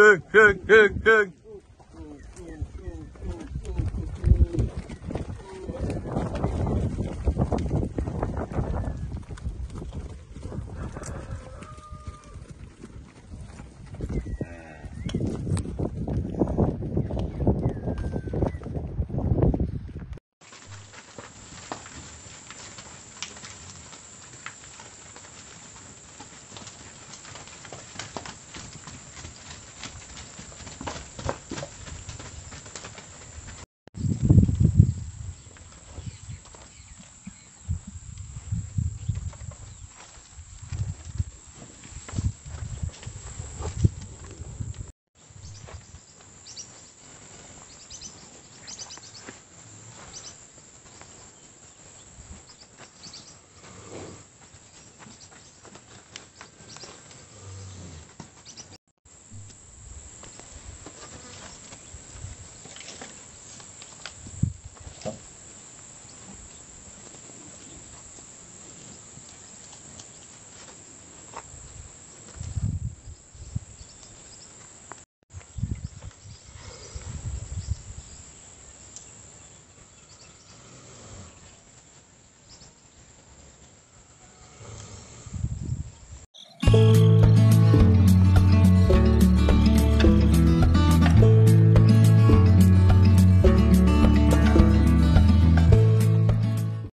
Hug, hug, hug, hug.